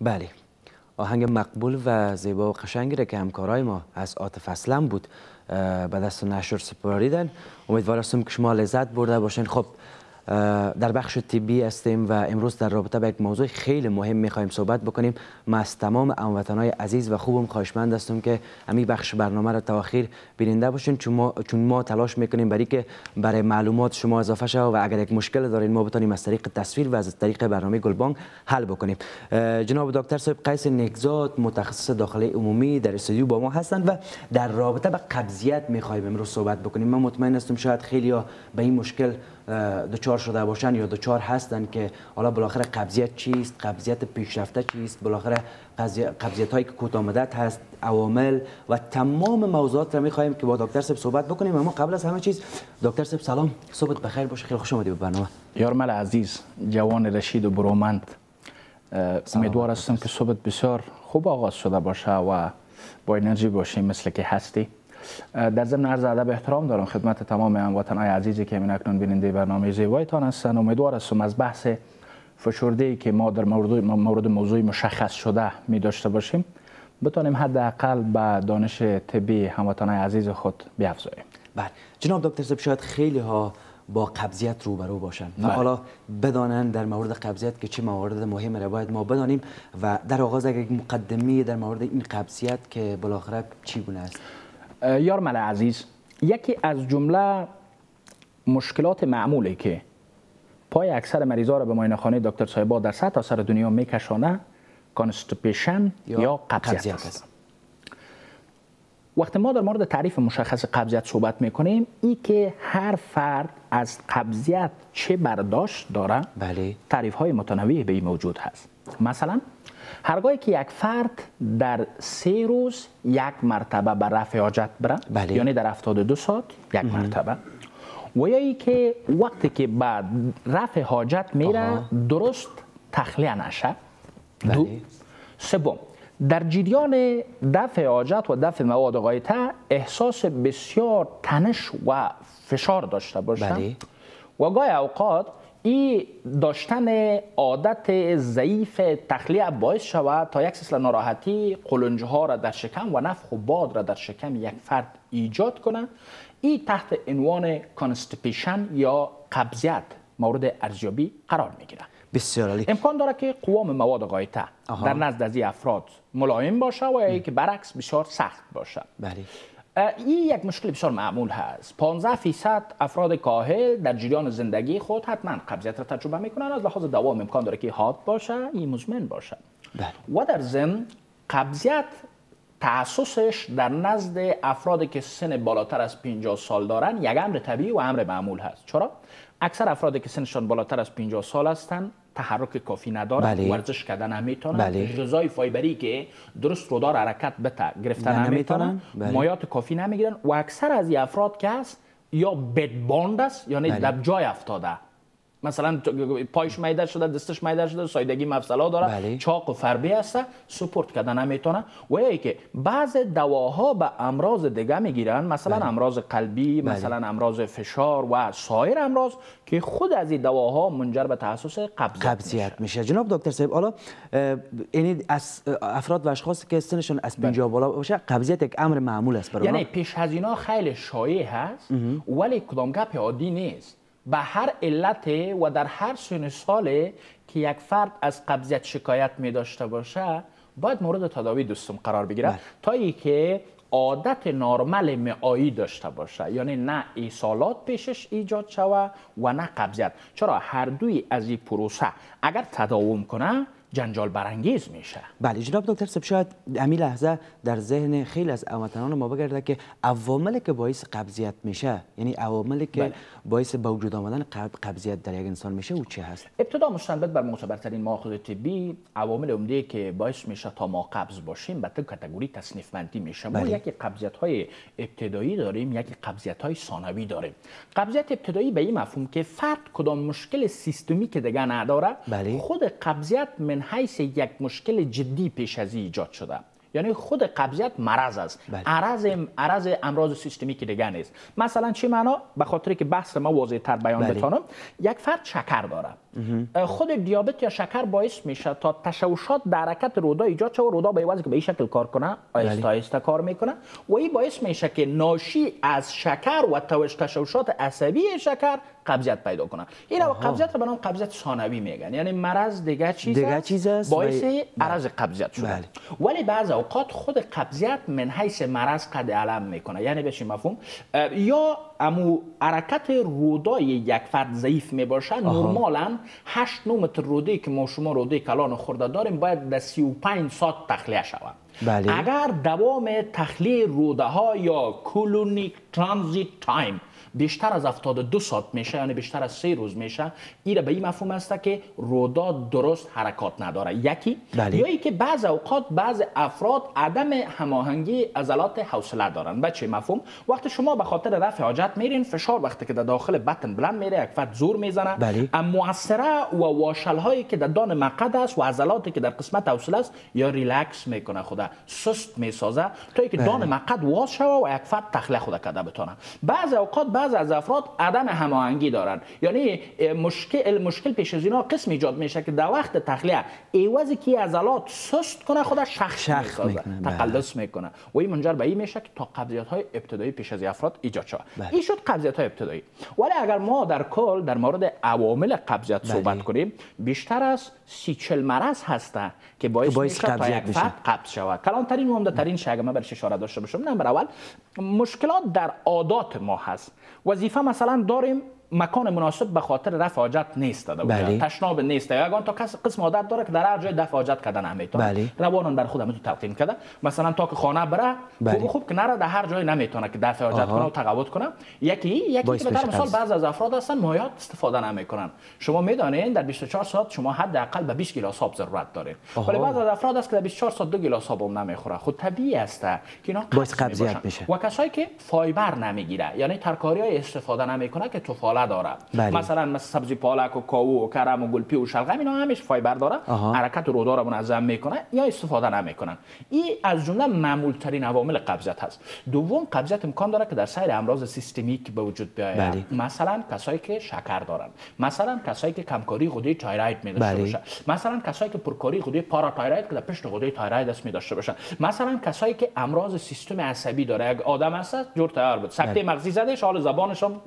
بله. آهنگ مقبول و زیبا و قشنگی را که همکارای ما از عاطف اسلم بود به دست نشر سپاریدن امیدوار هستم که شما لذت برده باشین. خب در بخش طبی هستیم و امروز در رابطه با یک موضوع خیلی مهم می‌خوایم صحبت بکنیم. ما از تمام هموطنان عزیز و خوبم خواهشمند هستم که همین بخش برنامه را تا بیننده باشین. چون ما, چون ما تلاش می‌کنیم برای که برای معلومات شما اضافه شود و اگر یک مشکل دارین ما بتونیم از طریق تصویر و از طریق برنامه گلبانگ حل بکنیم. جناب دکتر صاحب قیس نگزاد متخصص داخلی عمومی در استودیو با ما هستند و در رابطه با قبضیت می‌خوایم امروز صحبت بکنیم. من مطمئن هستم شاید خیلی به این مشکل دچار شده باشن یا دچار هستن که حالا بالاخره قبضیت چیست؟ قبضیت پیشرفته چیست؟ بالاخره قبضیت هایی که کوتاه مدت هست عوامل و تمام موضوعات را می‌خواهیم که با دکتر سب صحبت بکنیم. اما قبل از همه چیز دکتر سب سلام. صبح بخیر. باشه. خیلی خوش آمدید به برنامه. یارمل عزیز جوان رشید و برومند. امیدوار هستم که صبح بسیار خوب آغاز شده باشه و با انرژی باشیم مثل که هستی. در ضمن عرض ادب احترام دارم خدمت تمام هموطنان عزیزی که من اکنون بیننده برنامه زیبایتان هستند امیدوار هستم از بحث فشرده ای که ما در مورد مورد موضوع مشخص شده می داشته باشیم بتانیم حداقل به دانش طبی هموطنان عزیز خود بیافزاییم بله. جناب دکتر صاحب شاید خیلی ها با قبضیت روبرو باشن. و بله. حالا بدانن در مورد قبضیت که چه موارد مهم را باید ما بدانیم و در آغاز اگر مقدمی در مورد این قبضیت که بالاخره چی گونه است؟ یارمل عزیز یکی از جمله مشکلات معمولی که پای اکثر مریضا را به معاینه خانه دکتر صاحبا در سطح سر دنیا میکشانه کانستیپیشن یا, یا قبضیت است. وقتی ما در مورد تعریف مشخص قبضیت صحبت می‌کنیم ای که هر فرد از قبضیت چه برداشت داره بله. تعریف های متنوعی به این موجود هست مثلا هرگاهی که یک فرد در سه روز یک مرتبه به رفع حاجت بره بله. یعنی در 72 ساعت یک مرتبه و یا ای که وقتی که بعد رفع حاجت میره درست تخلیه نشه بله. دو سوم در جریان دفع حاجت و دفع مواد غایطه احساس بسیار تنش و فشار داشته باشه بله. و گاهی اوقات این داشتن عادت ضعیف تخلیه باعث شود تا یک سلسله ناراحتی قلنجه ها را در شکم و نفخ و باد را در شکم یک فرد ایجاد کنه. این تحت عنوان کانستیپیشن یا قبضیت مورد ارزیابی قرار می‌گیره بسیار عالی. امکان داره که قوام مواد غایطه در نزد از افراد ملایم باشه و یا که برعکس بسیار سخت باشه. بله. این یک مشکل بسیار معمول هست. 15 فیصد افراد کاهل در جریان زندگی خود حتما قبضیت را تجربه می‌کنن. از لحاظ دوام امکان داره که حاد باشه این مزمن باشه. بله. و در ضمن قبضیت تاسسش در نزد افرادی که سن بالاتر از 50 سال دارن یک امر طبیعی و امر معمول هست. چرا؟ اکثر افرادی که سنشان بالاتر از 50 سال هستند تحرک کافی نداره بله. ورزش کردن نمی‌تونن بله. غذای fiber ی که درست رودا ره حرکت بته گرفتن نمی‌تونن بله. مایعات کافی نمی‌گیرن و اکثر از افراد که هست یا bed bound است یعنی بله. در جای افتاده مثلا پایش میده شده دستش میده شده سایدگی مفصلا داره بله. چاق و فربی هست سپورت کردن نمی‌تونه و یا که بعض دواها به امراض دیگه می‌گیرن مثلا بله. امراض قلبی بله. مثلا امراض فشار و سایر امراض که خود از این دواها منجر به تخصص قبضیت, قبضیت میشه. جناب دکتر صاحب حالا یعنی از افراد و اشخاص که سنشون از 50 بالا باشه قبضیت یک امر معمول است برای یعنی پیش از اینا خیلی شایع هست ولی کدام گپ عادی نیست به هر علت و در هر سن ساله که یک فرد از قبضیت شکایت می داشته باشه باید مورد تداوی دوستم قرار بگیره. بله. تا ای که عادت نرمال معایی داشته باشه یعنی نه ایسالات پیشش ایجاد شوه و نه قبضیت. چرا؟ هر دوی از این پروسه اگر تداوم کنه جنجال برانگیز میشه بله جناب دکتر صاحب شاید همین لحظه در ذهن خیلی از هموطنان ما بگرده که عواملی که باعث قبضیت میشه یعنی عواملی که بله. باعث به وجود آمدن قب- قبضیت در یک انسان میشه او چه هست ابتدا مستند بر معتبرترین ماخذ طبی عوامل عمده که باعث میشه تا ما قبض باشیم به تو کاتگوری تصنیف بندی میشه ما بله. یکی قبضیت های ابتدایی داریم یکی قبضیت های ثانوی داریم قبضیت ابتدایی به این مفهوم که فرد کدام مشکل سیستمیک دیگه نداره بله. خود قبضیت من حیث یک مشکل جدی پیش از ایجاد شده. یعنی خود قبضیت مرض است. بله. عرض عرض امراض سیستمیک دیگه نیست. مثلا چی معنا؟ به خاطر که بحث ما واضح تر بیان بله. بتانم یک فرد شکر داره خود دیابت یا شکر باعث میشه تا تشوشات در حرکت رودا ایجاد شه و رودا به واسه که به این شکل کار کنه آیسته آیسته کار می‌کنه. و این باعث میشه که ناشی از شکر و تشوشات عصبی شکر قبضیت پیدا کنه. این رو قبضیت به نام قبضیت ثانوی میگن. یعنی مرض دیگه چیز دیگه چیز است؟ باعث عرض قبضیت شده. بله. ولی بعض اوقات خود قبضیت من حیث مرض قد علم می‌کنه. یعنی بشه مفهوم؟ یا امو حرکت رودای یک فرد ضعیف می باشه نرمالا 8 9 متر روده که ما شما روده کلان خورده داریم باید در 35 ساعت تخلیه شود بله. اگر دوام تخلیه روده ها یا colonic transit time بیشتر از 72 ساعت میشه یعنی بیشتر از سه روز میشه. این به این مفهوم است که رودا درست حرکات نداره. یکی بله. یا که بعض اوقات بعض افراد عدم هماهنگی عضلات حوصله دارن. به چه مفهوم؟ وقتی شما به خاطر رفع حاجت میرین فشار وقتی که در داخل بطن بلند میره یک فرد زور می‌زنه. بله. موثره و واشل هایی که در دهان مقعد است و عضلاتی که در قسمت حوصله است یا ریلکس می‌کنه خدا. سست می‌سازه تا اینکه بله. دان مقد واز شوه و یک فرد تخلیه خود کرده بتونه. بعض اوقات بعض از افراد عدم هماهنگی دارن. یعنی مشکل مشکل پیش از اینا قسم ایجاد میشه که در وقت تخلیه ایوازی که عضلات سست کنه خود شخص شخ می‌کنه بله. تقلص می‌کنه. و این منجر به این میشه که تا قبضیت های ابتدایی پیش از افراد ایجاد شود. بله. این شد قبضیت های ابتدایی. ولی اگر ما در کل در مورد عوامل قبضیت بله. صحبت کنیم بیشتر از سی چل مرض هسته که باعث, باعث میشه تا یک فرد قبض شود. کلانترین و عمده‌ترین شگمه برش اشاره داشته باشم. نمبر اول مشکلات در عادات ما هست. وظیفه مثلا داریم مکان مناسب به خاطر رفع حاجت نیست داده بله. تشناب نیست. یگان تا کس قسم عادت داره که در هر جای دفع حاجت کردن نمی‌تونه بله. روانان در خود می‌تونه تلقین کرده. مثلا تا که خانه بره بله. خوب خوب که نره در هر جای نمی‌تونه که دفع حاجت کنه و تقوت کنه. یکی یکی که در مثال بعض از افراد هستن مایات استفاده نمی‌کنن. شما می‌دانید در 24 ساعت شما حداقل به 20 گلاس آب ضرورت دارید ولی بعض از افراد است که در 24 ساعت دو گلاس آب هم نمی‌خوره. خود طبیعی است که اینا قبضیت میشه. و کسایی که fiber نمی‌گیره یعنی ترکاری های استفاده نمی‌کنه که تفاله داره. بله. مثلا مثل سبزی پالک و کاهو و کرم و گلپی و شلغم اینا همش fiber داره. حرکت رودا رو منظم می‌کنه یا استفاده نمی‌کنن. این از جمله معمول ترین عوامل قبضیت هست. دوم قبضیت امکان داره که در سایر امراض systemic به وجود بیاید. بله. مثلا کسایی که شکر دارن. مثلا کسایی که کمکاری غده thyroid می داشته بله. باشن. مثلا کسایی که پرکاری غده parathyroid که در پشت غده thyroid است می داشته باشن. مثلا کسایی که امراض سیستم عصبی داره. یک آدم هست جور تیار بود. سکته بله. مغزی زده حال زبانش هم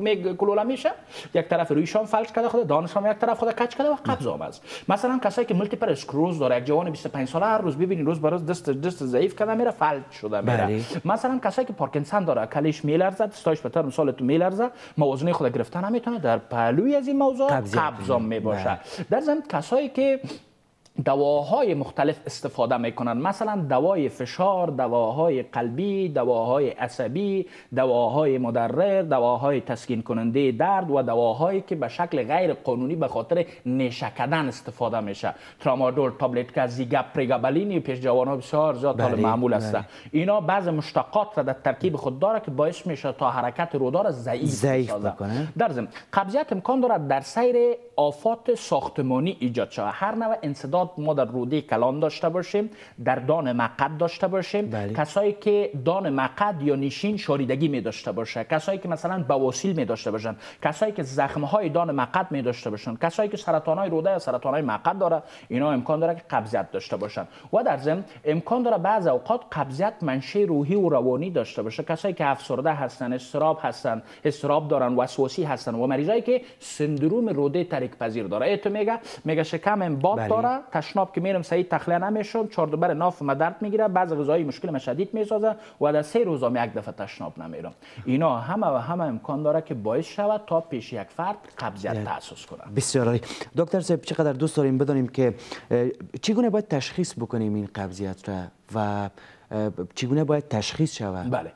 میشه. یک طرف رویشان فلج کرده خود دهانش هم یک طرف خود کج کرده و قبض است مثلا کسایی که multiple sclerosis داره یک جوان 25 ساله هر روز ببینید روز بروز دست دست ضعیف کرده میره فلج شده میره بله. مثلا کسایی که پارکینسون داره کلیش میلرزه دستاش به طور مثال تو میلرزه موازنه خود گرفتن نمی‌تونه در پهلوی از این موضوع قبض می باشه بله. در ضمن کسایی که دواهای مختلف استفاده می‌کنن. مثلا دوای فشار دواهای قلبی دواهای عصبی دواهای مدرر دواهای تسکین کننده درد و دواهایی که به شکل غیر قانونی به خاطر نشکدن استفاده میشه. ترامادول تابلت که زیگا پریگابالینی پیش جوان بسیار زیاد بله، معمول است. بله. اینا بعض مشتقات را در ترکیب خود داره که باعث میشه تا حرکت رودار ضعیف ضعیف در ضمن قبضیت امکان دارد در سیر آفات ساختمانی ایجاد شود. هر نوع انسداد ما در روده کلان داشته باشیم در دان مقد داشته باشیم. بله. کسایی که دان مقد یا نیشین شاریدگی می داشته باشه. کسایی که مثلا بواسیل می داشته باشن. کسایی که زخم های دان مقد می داشته باشن. کسایی که سرطان های روده یا سرطان های مقد داره اینا امکان داره که قبضیت داشته باشن. و در ضمن امکان داره بعض اوقات قبضیت منشه روحی و روانی داشته باشه. کسایی که افسرده هستن استراب هستن استراب دارن وسواسی هستن و مریضایی که سندروم روده ترک پذیر داره. تو میگه میگه شکم باد بله. داره تشناب که میرم صحیح تخلیه نمیشم چهار دوباره ناف ما درد می‌گیره بعض غذایی مشکل ما شدید می‌سازه و در سه روز هم یک دفعه تشناب نمیرم. اینا همه و همه امکان داره که باعث شود تا پیش یک فرد قبضیت تاسس کنه. بسیار عالی. دکتر صاحب چقدر دوست داریم بدونیم که چگونه باید تشخیص بکنیم این قبضیت را و چگونه باید تشخیص شود؟ بله.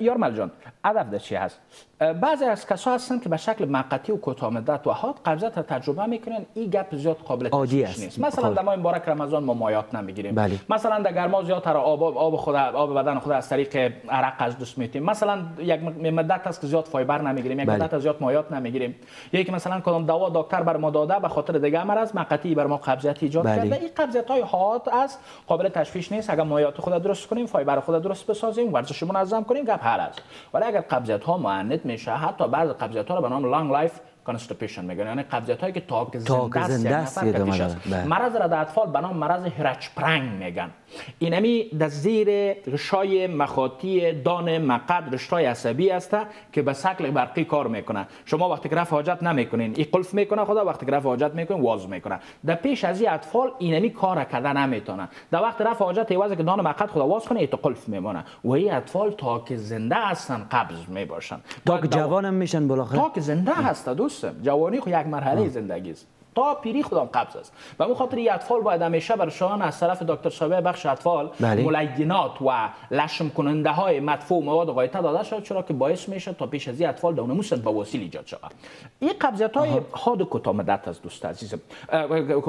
یارمل جان هدف چی هست بعضی از کسا هستن که به شکل موقتی و کوتاه مدت و حاد قبضیت تجربه می‌کنن این گپ زیاد قابل تشخیص نیست مثلا در ماه مبارک رمضان ما مایات نمی‌گیریم بله. مثلا در گرما زیاد تر آب آب خود آب بدن خود از طریق عرق از دست میتیم مثلا یک مدت است که زیاد فایبر نمی‌گیریم یک. مدت زیاد مایات نمی‌گیریم یکی مثلا کدام دوا دکتر بر ما داده به خاطر دیگه مرض موقتی بر ما قبضیت ایجاد. کرده این قبضیت های حاد است قابل تشخیص نیست اگر مایعات خود درست کنیم fiber خود درست بسازیم ورزش منظم کنیم گپ حل است ولی اگر قبضیت ها معند میشه حتی بعض قبضیت ها رو به نام long life constipation میگن. یعنی قبضیت هایی که تاک زنده, زنده است بله. مرض را در اطفال به نام مرض Hirschsprung میگن اینمی در زیر غشای مخاطی دهان مقعد رشتای عصبی است که به شکل برقی کار می‌کنه. شما وقتی که رفع حاجت نمی‌کنین این قلف می‌کنه خدا وقتی که رفع حاجت می‌کنین واز می‌کنه. در پیش از این اطفال اینمی کار کرده نمی‌تونه. در وقت رفع حاجت ایوازه که دان مقد خدا واز کنه ایت قلف میمونه. و این اطفال تا که زنده هستن قبض می‌باشن. تا که جوانم میشن بالاخره. تا که زنده هست دوستم جوانی خو یک مرحله زندگی است. تا پیری خودم قبض است و اون خاطر این اطفال باید همیشه بر شان از طرف دکتر صاحب بخش اطفال بله. ملینات و لشم کننده های مدفوع مواد قایته داده شد چرا که باعث میشه تا پیش از این اطفال دونه موسن با وسیل ایجاد شود این قبضیت های حاد کوتاه مدت از دوست عزیزم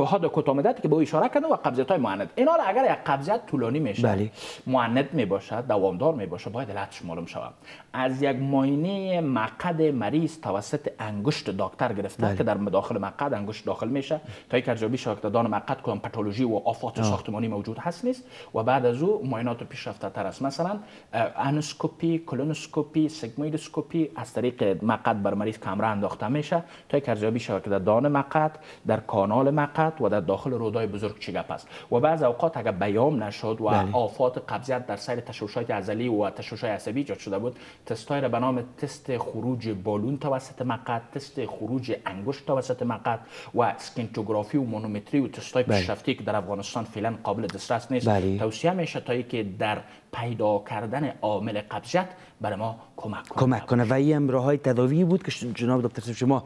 حاد کوتاه که به اشاره کردم و قبضیت های معند اینا را اگر یک قبضیت طولانی میشه بله. معند می باشد دوامدار می باشه باید علتش معلوم شود از یک معاینه مقعد مریض توسط انگشت دکتر گرفته بله. که در مداخل مقعد انگشت داخل میشه. تا یک ارزیابی شود که دهان مقعد کدام پاتولوژی و آفات ساختمانی موجود هست نیست و بعد از او معاینات پیشرفته تر است. مثلا انوسکوپی کولونوسکوپی سیگموئیدوسکوپی از طریق مقعد بر مریض کمره انداخته میشه تا یک ارزیابی شود که در دهان مقعد در کانال مقعد و در داخل رودای بزرگ چی گپ است. و بعض اوقات اگر بیام نشد و بله. آفات قبضیت در سیر تشوشات عضلی و تشوشات عصبی ایجاد شده بود تستای را به نام تست خروج بالون توسط مقعد تست خروج انگشت توسط مقعد و سکینتوگرافی و مانومتری و تستای بله. پیشرفته که در افغانستان فعلا قابل دسترس نیست. بله. توصیه میشه تا که در پیدا کردن عامل قبضیت برای ما کمک کنه. کمک کنه. و این راه های تداوی بود که جناب دکتر شما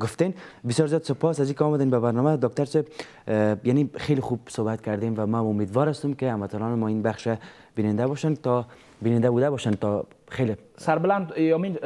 گفتین. بسیار زیاد سپاس. از اینکه آمدین به برنامه. دکتر صاحب یعنی خیلی خوب صحبت کردیم و من امیدوار هستم که هموطنان ما این بخش بیننده باشن تا بیننده بوده باشن تا خیلی سربلند یامین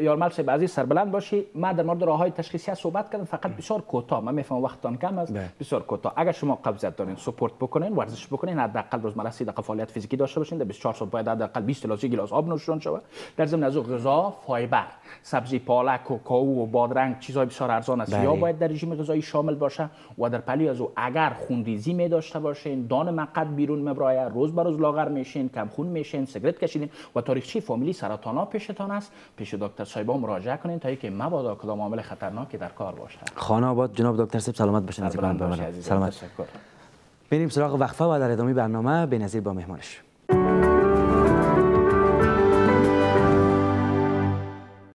یارمل صاحب عزیز سربلند باشی. من در مورد راه های تشخیصی صحبت کردم فقط بسیار کوتاه. من می‌فهمم وقتتان کم است. بله. بسیار کوتاه. اگر شما قبضیت دارین سپورت بکنین ورزش بکنین حداقل روزمره 30 دقیقه فعالیت فیزیکی داشته باشین در 24 ساعت باید حداقل 20 تا 30 گلاس آب نوشون شود. در ضمن از غذا fiber سبزی پالک کاهو و بادرنگ چیزهای بسیار ارزان است یا بله. باید در رژیم غذایی شامل باشه. و در پالوی از او اگر خونریزی می داشته باشین دهان مقعد بیرون مبرایه روز به روز لاغر میشین کم خون میشین سیگرت کشیدین و تاریخچه فامیلی سرطان پیشتان است. پیش دکتر صاحب مراجعه کنین تا اینکه مبادا کدام عامل خطرناکی در کار باشه خانه آباد جناب دکتر صاحب سلامت باشین. از سلامت. بریم سراغ وقفه و در ادامه برنامه. به نظیر با مهمانش.